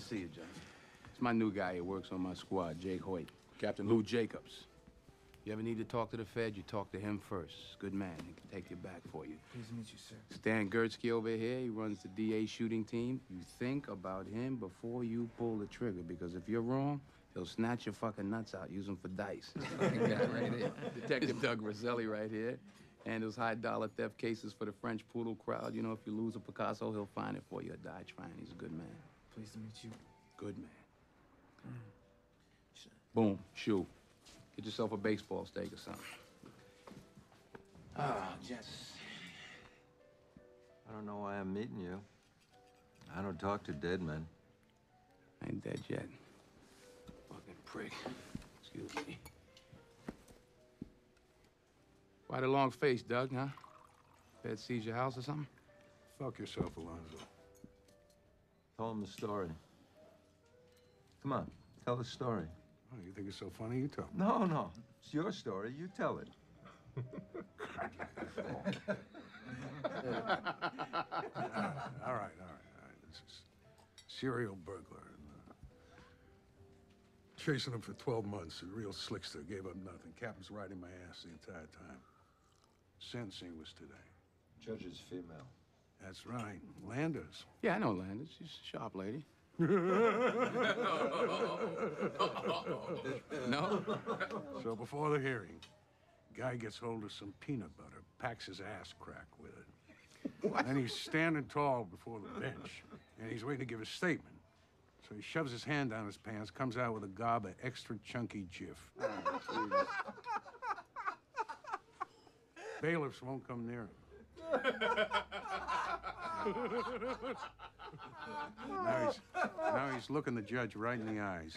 see you, John. It's my new guy. He works on my squad, Jake Hoyt. Captain Lou Jacobs. You ever need to talk to the Fed, you talk to him first. Good man. He can take your back for you. Pleased to meet you, sir. Stan Gursky over here, he runs the DA shooting team. You think about him before you pull the trigger, because if you're wrong, he'll snatch your fucking nuts out, use them for dice. Fucking guy right here. Detective Doug Rosselli right here. Handles high dollar theft cases for the French poodle crowd. You know, if you lose a Picasso, he'll find it for you or die trying. He's a good man. Pleased to meet you. Good man. Boom, shoe. Get yourself a baseball stake or something. Ah, Jess. I don't know why I'm meeting you. I don't talk to dead men. I ain't dead yet. Fucking prick. Excuse me. Why the long face, Doug, huh? Fed seize your house or something? Fuck yourself, Alonzo. Tell him the story. Come on, tell the story. Oh, you think it's so funny? You tell. No, no. It's your story. You tell it. All right, all right, all right. This is serial burglar. And, uh, chasing him for 12 months. A real slickster. Gave up nothing. Captain's riding my ass the entire time. Sentencing was today. Judge is female. That's right. Landers. Yeah, I know Landers. She's a sharp lady. no? So before the hearing, guy gets hold of some peanut butter, packs his ass crack with it. And he's standing tall before the bench, and he's waiting to give a statement. So he shoves his hand down his pants, comes out with a gob of extra chunky Jif. Bailiffs won't come near him. now, he's, now he's looking the judge right in the eyes.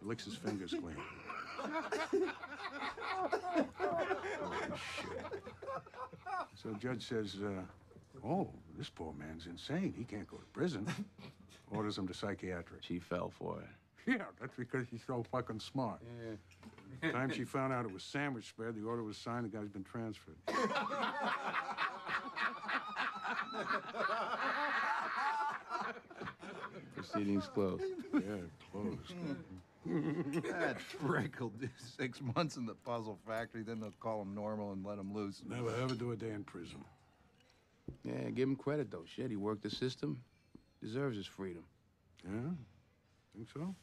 Licks his fingers clean. Shit. So judge says, uh, oh, this poor man's insane. He can't go to prison. Orders him to psychiatric. She fell for it. Yeah, that's because he's so fucking smart. Yeah. Time she found out it was sandwich spread, the order was signed, the guy's been transferred. Proceedings closed. Yeah, closed. That Frankel did six months in the puzzle factory, then they'll call him normal and let him loose. Never ever do a day in prison. Yeah, give him credit, though. Shit, he worked the system. Deserves his freedom. Yeah? Think so?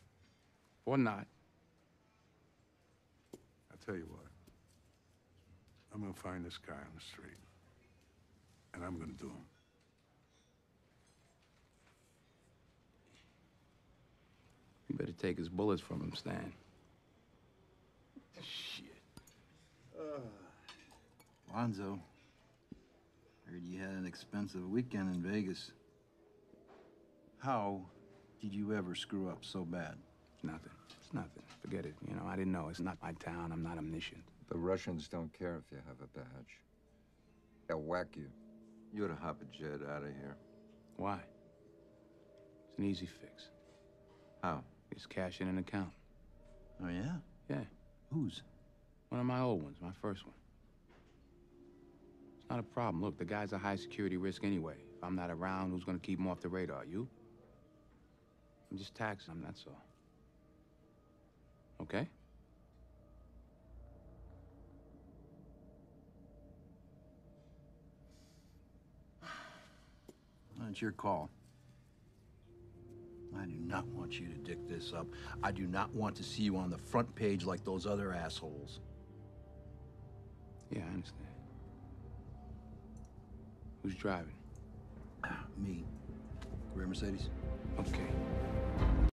Or not. I'll tell you what. I'm gonna find this guy on the street. And I'm gonna do him. Better take his bullets from him, Stan. Shit. Uh. Lonzo, heard you had an expensive weekend in Vegas. How did you ever screw up so bad? Nothing. It's nothing. Forget it. You know, I didn't know. It's not my town. I'm not omniscient. The Russians don't care if you have a badge. They'll whack you. You ought to hop a jet out of here. Why? It's an easy fix. How? Just cash in an account. Oh, yeah? Yeah. Whose? One of my old ones, my first one. It's not a problem. Look, the guy's a high security risk anyway. If I'm not around, who's gonna keep him off the radar? You? I'm just taxing him, that's all. Okay? That's your call. I do not want you to dick this up. I do not want to see you on the front page like those other assholes. Yeah, I understand. Who's driving? Me. Rear Mercedes? Okay.